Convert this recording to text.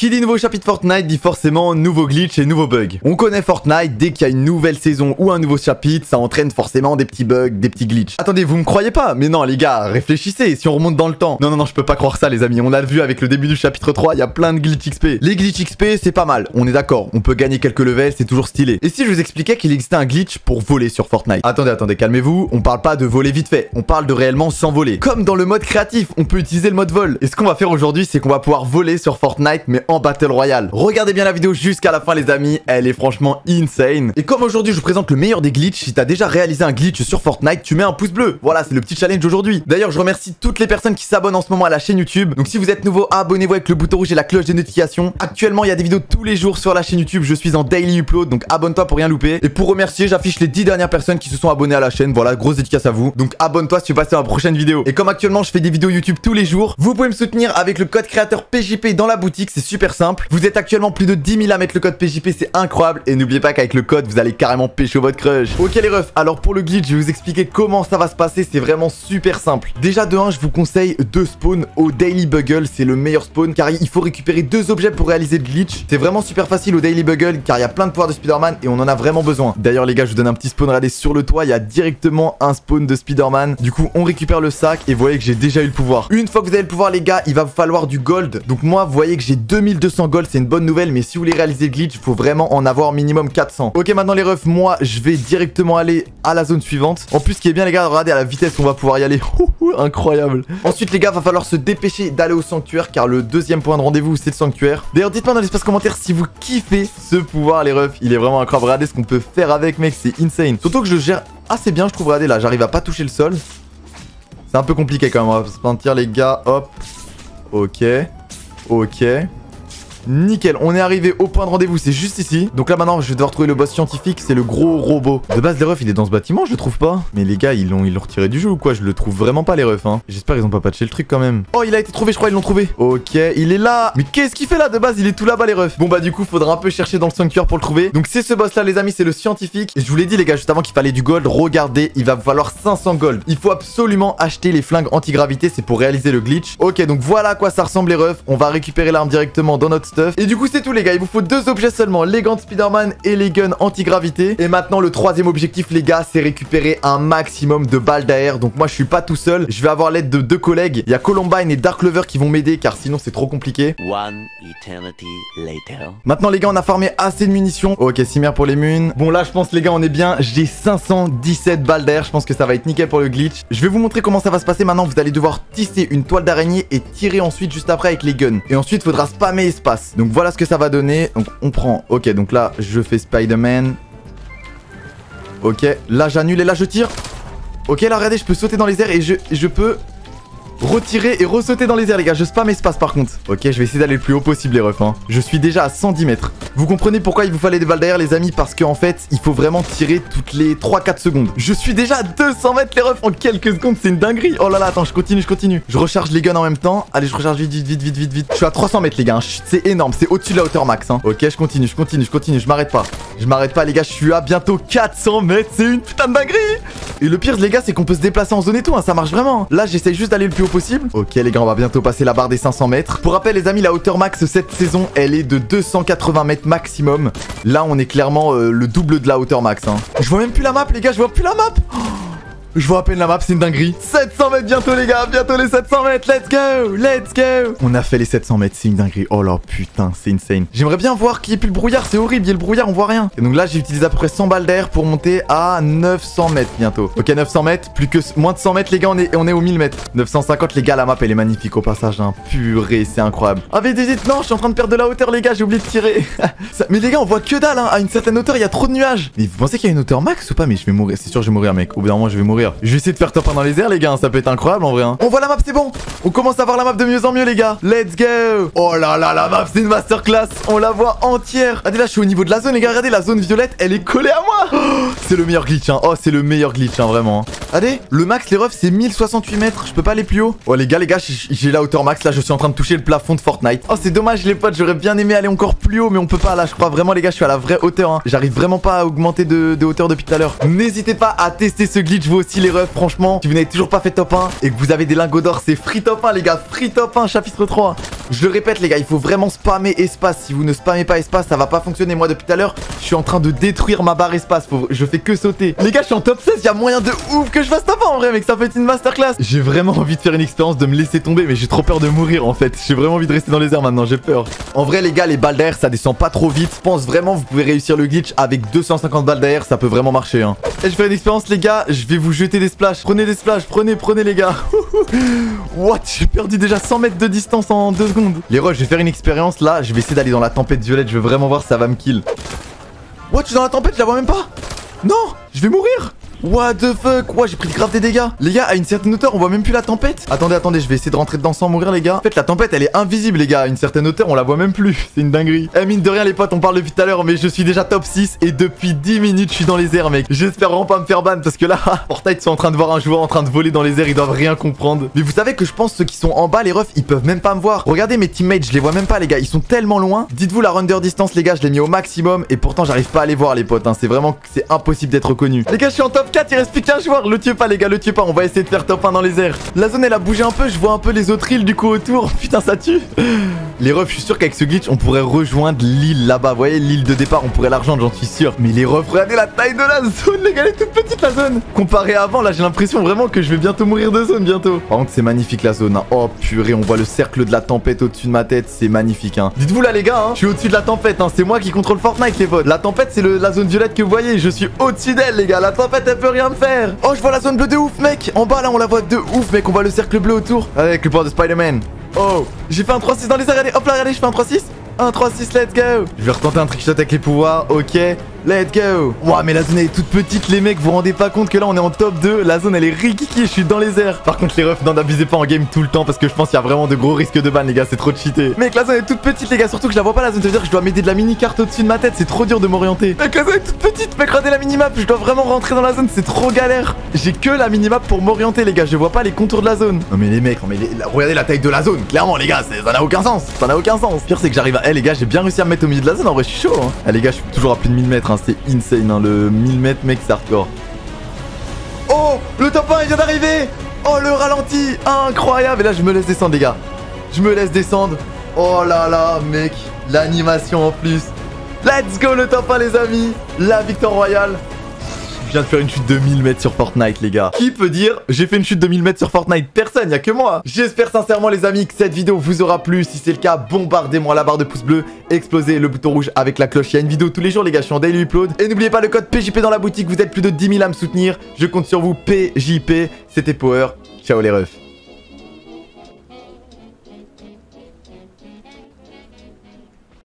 Qui dit nouveau chapitre Fortnite dit forcément nouveau glitch et nouveau bug. On connaît Fortnite, dès qu'il y a une nouvelle saison ou un nouveau chapitre, ça entraîne forcément des petits bugs, des petits glitches. Attendez, vous me croyez pas? Mais non les gars, réfléchissez, si on remonte dans le temps. Non non non, je peux pas croire ça les amis, on l'a vu avec le début du chapitre 3, il y a plein de glitch XP. Les glitch XP, c'est pas mal, on est d'accord, on peut gagner quelques levels, c'est toujours stylé. Et si je vous expliquais qu'il existait un glitch pour voler sur Fortnite? Attendez, attendez, calmez-vous, on parle pas de voler vite fait, on parle de réellement s'envoler. Comme dans le mode créatif, on peut utiliser le mode vol. Et ce qu'on va faire aujourd'hui, c'est qu'on va pouvoir voler sur Fortnite mais en Battle Royale. Regardez bien la vidéo jusqu'à la fin les amis, elle est franchement insane. Et comme aujourd'hui je vous présente le meilleur des glitches, si t'as déjà réalisé un glitch sur Fortnite, tu mets un pouce bleu. Voilà, c'est le petit challenge aujourd'hui. D'ailleurs, je remercie toutes les personnes qui s'abonnent en ce moment à la chaîne YouTube. Donc si vous êtes nouveau, abonnez-vous avec le bouton rouge et la cloche de notification. Actuellement, il y a des vidéos tous les jours sur la chaîne YouTube. Je suis en daily upload, donc abonne-toi pour rien louper. Et pour remercier, j'affiche les 10 dernières personnes qui se sont abonnées à la chaîne. Voilà, grosse dédicace à vous. Donc abonne-toi si tu veux passer à la prochaine vidéo. Et comme actuellement, je fais des vidéos YouTube tous les jours, vous pouvez me soutenir avec le code créateur PJP dans la boutique. C'est super simple. Vous êtes actuellement plus de 10 000 à mettre le code PJP, c'est incroyable. Et n'oubliez pas qu'avec le code, vous allez carrément pécho votre crush. Ok les refs, alors pour le glitch, je vais vous expliquer comment ça va se passer. C'est vraiment super simple. Déjà de 1, je vous conseille deux spawns au Daily Bugle. C'est le meilleur spawn car il faut récupérer deux objets pour réaliser le glitch. C'est vraiment super facile au Daily Bugle car il y a plein de pouvoirs de Spider-Man et on en a vraiment besoin. D'ailleurs les gars, je vous donne un petit spawn, regardez sur le toit, il y a directement un spawn de Spider-Man. Du coup, on récupère le sac et vous voyez que j'ai déjà eu le pouvoir. Une fois que vous avez le pouvoir les gars, il va vous falloir du gold. Donc moi, vous voyez que j'ai 2200 gold, c'est une bonne nouvelle, mais si vous voulez réaliser le glitch, il faut vraiment en avoir minimum 400. Ok, maintenant les refs, moi, je vais directement aller à la zone suivante. En plus, ce qui est bien les gars, regardez à la vitesse qu'on va pouvoir y aller. incroyable. Ensuite les gars, va falloir se dépêcher d'aller au sanctuaire car le deuxième point de rendez-vous, c'est le sanctuaire. D'ailleurs, dites-moi dans l'espace commentaire si vous kiffez ce pouvoir les refs. Il est vraiment incroyable. Regardez ce qu'on peut faire avec mec, c'est insane. Surtout que je gère assez bien, je trouve. Regardez là, j'arrive à pas toucher le sol. C'est un peu compliqué quand même, on va se mentir les gars. Hop. Ok. Ok. Nickel, on est arrivé au point de rendez-vous, c'est juste ici. Donc là maintenant, je vais devoir trouver le boss scientifique, c'est le gros robot. De base, les refs, il est dans ce bâtiment, je le trouve pas. Mais les gars, ils l'ont retiré du jeu ou quoi? Je le trouve vraiment pas, les refs. Hein. J'espère qu'ils ont pas patché le truc quand même. Oh, il a été trouvé, je crois, ils l'ont trouvé. Ok, il est là. Mais qu'est-ce qu'il fait là De base, il est tout là-bas, les refs. Bon bah du coup, faudra un peu chercher dans le sanctuaire pour le trouver. Donc c'est ce boss là, les amis, c'est le scientifique. Et je vous l'ai dit, les gars, juste avant qu'il fallait du gold. Regardez, il va falloir 500 gold. Il faut absolument acheter les flingues anti-gravité, c'est pour réaliser le glitch. Ok, donc voilà à quoi ça ressemble, les refs. On va récupérer l'arme directement dans notre stuff. Et du coup, c'est tout les gars, il vous faut deux objets seulement, les gants de Spider-Man et les guns anti-gravité. Et maintenant le troisième objectif les gars, c'est récupérer un maximum de balles d'air. Donc moi je suis pas tout seul, je vais avoir l'aide de deux collègues. Il y a Columbine et Dark Lover qui vont m'aider car sinon c'est trop compliqué. One eternity later. Maintenant les gars, on a farmé assez de munitions. Ok, Cimer pour les munes. Bon là je pense les gars, on est bien. J'ai 517 balles d'air, je pense que ça va être nickel pour le glitch. Je vais vous montrer comment ça va se passer maintenant. Vous allez devoir tisser une toile d'araignée et tirer ensuite juste après avec les guns. Et ensuite, faudra spammer espace. Donc voilà ce que ça va donner. Donc on prend. Ok, donc là, je fais Spider-Man. Ok, là j'annule et là je tire. Ok, là regardez, je peux sauter dans les airs et je, je peux retirer et ressauter dans les airs, les gars. Je spam espace par contre. Ok, je vais essayer d'aller le plus haut possible, les refs. Hein. Je suis déjà à 110 mètres. Vous comprenez pourquoi il vous fallait des balles d'air, les amis? Parce qu'en fait, il faut vraiment tirer toutes les 3-4 secondes. Je suis déjà à 200 mètres, les refs, en quelques secondes. C'est une dinguerie. Oh là là, attends, je continue, je continue. Je recharge les guns en même temps. Allez, je recharge vite, vite, vite, vite, vite, vite. Je suis à 300 mètres, les gars. C'est énorme. C'est au-dessus de la hauteur max. Hein. Ok, je continue, je continue, je continue. Je m'arrête pas. Je m'arrête pas, les gars. Je suis à bientôt 400 mètres. C'est une putain de dinguerie. Et le pire, les gars, c'est qu'on peut se déplacer en zone et tout. Hein. Ça marche vraiment. Là, j'essaye juste d'aller le plus haut possible. Ok, les gars, on va bientôt passer la barre des 500 mètres. Pour rappel, les amis, la hauteur max cette saison, elle est de 280 mètres maximum. Là, on est clairement euh, le double de la hauteur max. Hein. Je vois même plus la map, les gars, je vois plus la map. Oh je vois à peine la map, c'est une dinguerie. 700 mètres bientôt, les gars. Bientôt les 700 mètres. Let's go. Let's go. On a fait les 700 mètres, c'est une dinguerie. Oh là, putain, c'est insane. J'aimerais bien voir qu'il n'y ait plus le brouillard. C'est horrible. Il y a le brouillard, on voit rien. Et donc là, j'ai utilisé à peu près 100 balles d'air pour monter à 900 mètres bientôt. Ok, 900 mètres. Plus que moins de 100 mètres, les gars. On est, on est au 1000 mètres. 950, les gars. La map, elle est magnifique au passage. Hein. Purée, c'est incroyable. Ah, vite, vite, non, je suis en train de perdre de la hauteur, les gars. J'ai oublié de tirer. mais les gars, on voit que dalle. Hein. À une certaine hauteur, il y a trop de nuages. Mais vous pensez qu'il y a une hauteur max ou pas? Mais je vais mourir. C'est sûr, je vais mourir, mec. Au bout d'un moment, je vais mourir. Je vais essayer de faire pendant les airs les gars, ça peut être incroyable en vrai hein. On voit la map c'est bon. On commence à voir la map de mieux en mieux les gars. Let's go. Oh là là la map c'est une masterclass. On la voit entière. Regardez là je suis au niveau de la zone les gars. Regardez la zone violette elle est collée à moi. C'est le meilleur glitch hein. Oh c'est le meilleur glitch hein vraiment Regardez le max les refs c'est 1068 mètres. Je peux pas aller plus haut. Oh les gars les gars j'ai la hauteur max là. Je suis en train de toucher le plafond de Fortnite. Oh c'est dommage les potes j'aurais bien aimé aller encore plus haut mais on peut pas là. Je crois vraiment les gars je suis à la vraie hauteur hein. J'arrive vraiment pas à augmenter de, de hauteur depuis tout à l'heure. N'hésitez pas à tester ce glitch vous aussi aussi les refs, franchement. Si vous n'avez toujours pas fait top 1 et que vous avez des lingots d'or, c'est free top 1 les gars, free top 1 chapitre 3. Je le répète les gars, il faut vraiment spammer espace. Si vous ne spammez pas espace, ça va pas fonctionner. Moi depuis tout à l'heure, je suis en train de détruire ma barre espace. Je fais que sauter. Les gars, je suis en top 16, il y a moyen de ouf que je fasse top 1 en vrai mec, ça fait une masterclass. J'ai vraiment envie de faire une expérience de me laisser tomber, mais j'ai trop peur de mourir en fait. J'ai vraiment envie de rester dans les airs maintenant, j'ai peur. En vrai les gars, les balles d'air, ça descend pas trop vite. Je pense vraiment vous pouvez réussir le glitch avec 250 balles d'air, ça peut vraiment marcher. Hein. Et je fais une expérience les gars, je vais vous jeter des splashs. Prenez des splashs, prenez, prenez les gars. What J'ai perdu déjà 100 mètres de distance en 2 secondes. Les rushs, je vais faire une expérience là. Je vais essayer d'aller dans la tempête violette. Je veux vraiment voir si ça va me kill. What Je suis dans la tempête, je la vois même pas. Non Je vais mourir What the fuck? Ouah, j'ai pris grave des dégâts. Les gars, à une certaine hauteur, on voit même plus la tempête. Attendez, attendez, je vais essayer de rentrer dedans sans mourir, les gars. En fait, la tempête, elle est invisible, les gars. À une certaine hauteur, on la voit même plus. C'est une dinguerie. Eh, mine de rien, les potes, on parle depuis tout à l'heure, mais je suis déjà top 6 et depuis 10 minutes, je suis dans les airs, mec. J'espère vraiment pas me faire ban parce que là, Fortnite sont en train de voir un joueur en train de voler dans les airs, ils doivent rien comprendre. Mais vous savez que je pense ceux qui sont en bas, les refs, ils peuvent même pas me voir. Regardez mes teammates, je les vois même pas, les gars. Ils sont tellement loin. Dites-vous la render distance, les gars, je l'ai mis au maximum et pourtant, j'arrive pas à les voir, les potes. Hein. C'est vraiment, c'est impossible d'être reconnu. Les gars, je suis en top 4, il reste plus qu'un le tuez pas les gars, le tuez pas, on va essayer de faire top 1 dans les airs. La zone elle a bougé un peu, je vois un peu les autres îles du coup autour. Putain ça tue. Les refs, je suis sûr qu'avec ce glitch, on pourrait rejoindre l'île là-bas. Vous voyez, l'île de départ, on pourrait la rejoindre, j'en suis sûr. Mais les refs, regardez la taille de la zone, les gars, elle est toute petite la zone. Comparé à avant, là, j'ai l'impression vraiment que je vais bientôt mourir de zone bientôt. Par contre, c'est magnifique la zone. Hein. Oh purée, on voit le cercle de la tempête au-dessus de ma tête, c'est magnifique. Hein. Dites-vous là, les gars, hein, je suis au-dessus de la tempête. Hein. C'est moi qui contrôle Fortnite, les potes. La tempête, c'est la zone violette que vous voyez. Je suis au-dessus d'elle, les gars. La tempête, elle peut rien faire. Oh, je vois la zone bleue de ouf, mec. En bas, là, on la voit de ouf, mec. On voit le cercle bleu autour. Avec le pouvoir de Spider-Man. Oh, j'ai fait un 3-6 dans les airs, hop là, regardez, je fais un 3-6 1, 3, 6, let's go Je vais retenter un trickshot avec les pouvoirs, ok Let's go. Ouah mais la zone elle est toute petite les mecs, vous vous rendez pas compte que là on est en top 2 La zone elle est rikiki, je suis dans les airs. Par contre les refs, non n'abusez pas en game tout le temps Parce que je pense qu'il y a vraiment de gros risques de ban les gars, c'est trop cheaté. Mec la zone est toute petite les gars, surtout que je la vois pas la zone Ça veut dire que je dois m'aider de la mini carte au-dessus de ma tête C'est trop dur de m'orienter. Mec la zone est toute petite, mec regardez la minimap Je dois vraiment rentrer dans la zone, c'est trop galère. J'ai que la minimap pour m'orienter les gars, je vois pas les contours de la zone. Non mais les mecs, mais regardez la taille de la zone Clairement les gars, ça n'a aucun sens Ça n'a aucun sens. Pire c'est que j'arrive à... Eh les gars, j'ai bien réussi à me mettre au milieu de la zone, en vrai je suis chaud hein. Eh les gars, je suis toujours à plus de 1000 mètres, hein. c'est insane le 1000 mètres, mec, c'est hardcore. Oh, le top 1, il vient d'arriver Oh, le ralenti, incroyable Et là, je me laisse descendre, les gars. Je me laisse descendre. Oh là là, mec, l'animation en plus. Let's go, le top 1, les amis La victoire royale je viens de faire une chute de 1000 mètres sur Fortnite, les gars. Qui peut dire j'ai fait une chute de 1000 mètres sur Fortnite? Personne, y a que moi. J'espère sincèrement, les amis, que cette vidéo vous aura plu. Si c'est le cas, bombardez-moi la barre de pouce bleu, explosez le bouton rouge avec la cloche. Il y a une vidéo tous les jours, les gars. Je suis en daily upload. Et n'oubliez pas le code PJP dans la boutique. Vous êtes plus de 10 000 à me soutenir. Je compte sur vous, PJP. C'était Power. Ciao, les refs.